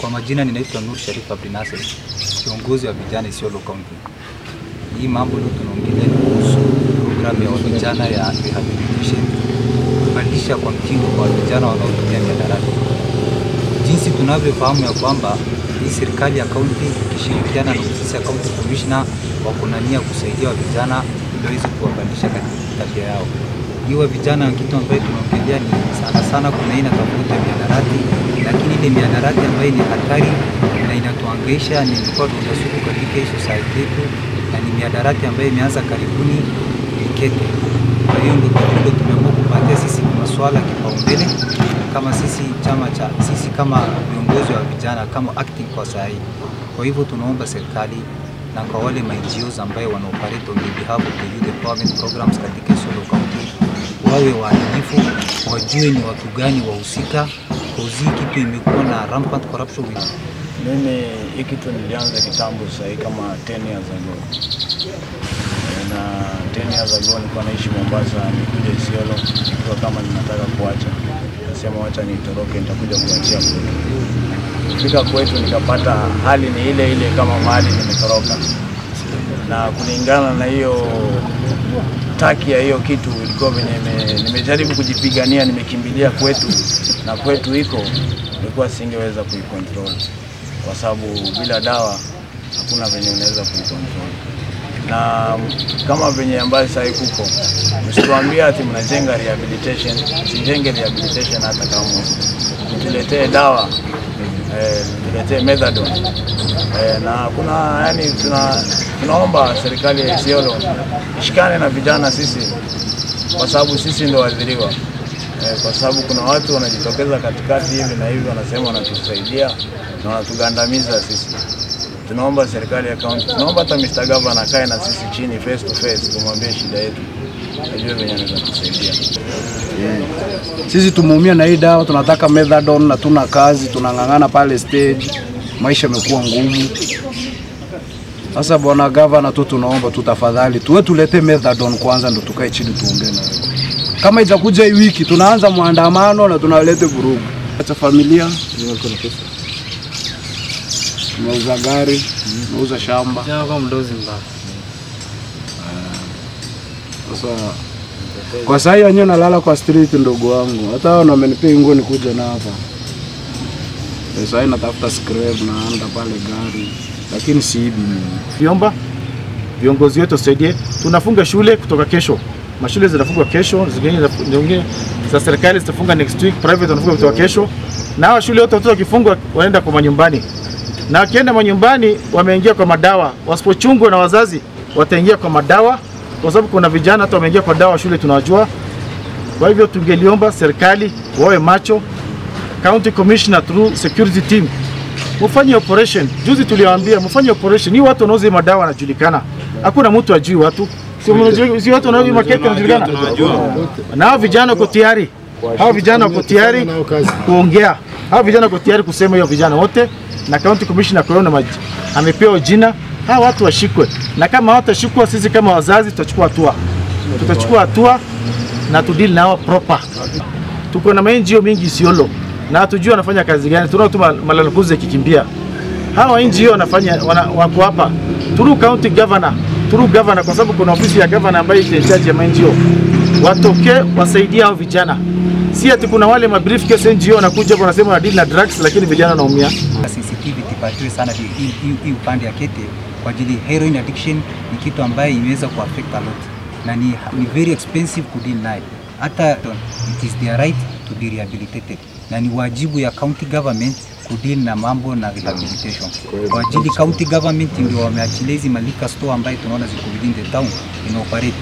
Kwa majina ninaitwa Nur Sharif Abdinasir, kiongozi wa vijana Isiolo County. Hii mambo leo tunaongelea ni kuhusu programu ya vijana ya rehabilitation, kubadilisha kwa mtindo kwa vijana wanaotumia mihadarati. Jinsi tunavyofahamu ya kwamba hii serikali ya kaunti ikishirikiana na ofisi ya county commissioner wako na nia kusaidia wa vijana waweze kuwabadilisha katika tabia yao. Hiyo vijana, kitu ambayo tunaongelea ni sana sana, kuna aina tofauti ya mihadarati, lakini ile mihadarati ambayo ni hatari na inatuangaisha ni donda sugu katika hii society yetu, na ni mihadarati ambayo imeanza karibuni ikete. Kwa hiyo ndio tumeamua kupatia sisi masuala kipaumbele kama sisi chama cha sisi kama viongozi wa vijana kama acting kwa sahi. Kwa hivyo tunaomba serikali na kwa wale ma NGOs ambayo wanaoperate on behalf of the youth empowerment programs katika solo wawe waadilifu, wajue ni watu gani wahusika, Kozi kitu imekuwa na rampant corruption Mimi hii kitu nilianza kitambo sahii kama 10 years ago. Na 10 years ago nilikuwa naishi Mombasa, nikuja Isiolo nikiwa kama ninataka kuacha, nasema wacha nitoroke, nitakuja kuachia kwetu. Kufika kwetu nikapata hali ni ile ile kama mahali nimetoroka, na kulingana na hiyo taki ya hiyo kitu ilikuwa venye nime- nimejaribu kujipigania, nimekimbilia kwetu na kwetu iko nilikuwa singeweza kuikontrol kwa sababu bila dawa hakuna venye unaweza kuikontrol, na kama venye ambayo sasa kuko, msituambie ati mnajenga rehabilitation, sijenge rehabilitation hata kama. Mtuletee dawa eh, mtuletee methadone. Eh, na kuna yani, tuna, tunaomba serikali ya Isiolo ishikane na vijana sisi, kwa sababu sisi ndio waathiriwa eh, kwa sababu kuna watu wanajitokeza katikati hivi na hivi wanasema wanatusaidia na wanatugandamiza sisi. Tunaomba serikali ya kaunti, tunaomba hata Mr. Governor akae na sisi chini face to face, tumwambie shida yetu, ajue venye anaweza kusaidia. Sisi tumeumia na hii dawa, tunataka methadone na tuna kazi, tunang'ang'ana pale stage, maisha yamekuwa ngumu. Sasa bwana gavana tu tunaomba tu tafadhali, tuwe tulete methadone kwanza, ndo tukae chini tuongee na wewe. Kama itakuja hii wiki, tunaanza maandamano na tunalete vurugu. Acha familia, Nauza gari, nauza shamba. Sasa kwa saa hii nalala kwa street, ndugu wangu. Hata wao wamenipea nguo nikuja na hapa. Hii natafuta scrap naanda pale gari, lakini siibi hivi. Viomba viongozi wetu tusaidie, Tunafunga shule kutoka kesho, mashule zinafungwa kesho, zingine za serikali zitafunga next week, private wanafunga kutoka kesho, na hawa shule wote watoto wakifungwa wanaenda kwa manyumbani, na wakienda manyumbani wameingia kwa madawa. Wasipochungwa na wazazi, wataingia kwa madawa, kwa sababu kuna vijana hata wameingia kwa dawa shule, tunawajua. Kwa hivyo tungeliomba serikali wawe macho, county commissioner through security team. Mfanye operation. Juzi tuliwaambia mfanye operation. Hii watu wanauza madawa wanajulikana, hakuna mtu ajui watu. Si, watu wanauza makete wanajulikana, na hao vijana wako tayari, hao vijana wako tayari kuongea, hao vijana wako tayari kusema hiyo vijana wote, na county commissioner Corona maji amepewa jina, hao watu washikwe, na kama hawatashikwa, sisi kama wazazi tutachukua hatua, tutachukua hatua na tudili nao proper. Tuko na NGO mingi Isiolo na hatujui wanafanya kazi gani, tunaona tu malalukuzi yakikimbia. Hawa NGO wanafanya wana, wako hapa through county governor, through governor, kwa sababu kuna ofisi ya governor ambayo iko charge ya NGO. Watoke wasaidie hao vijana, si ati kuna wale ma briefcase NGO wanakuja hapo wanasema wana na drugs, lakini vijana wanaumia. sensitivity patiwe sana hii upande ya kete kwa ajili heroin addiction ni kitu ambaye imeweza kuaffect a lot na ni, ni very expensive kudeal nayo. Hata it is their right to be rehabilitated na ni wajibu ya county government kudili na mambo na rehabilitation. Kwa ajili county government ndio wameachilia hizi malika store ambayo tunaona ziko within the town in operate